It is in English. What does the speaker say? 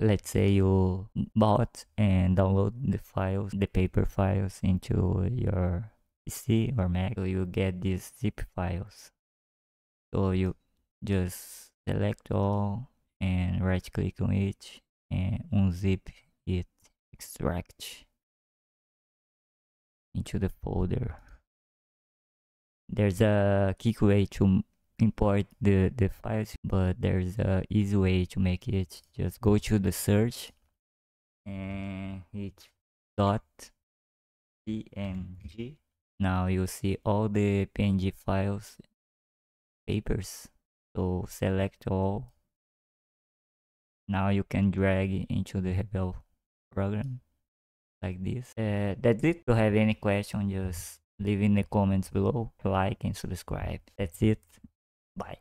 let's say you bought and download the files, the paper files into your PC or Mac, so you get these zip files. So you just select all and right click on it and unzip it, extract into the folder. There's a quick way to import the, the files, but there's a easy way to make it. Just go to the search and hit dot png. Now you see all the PNG files, papers. So select all. Now you can drag into the Rebelle program like this. Uh, that's it. If you have any question, just leave in the comments below. Like and subscribe. That's it. Bye.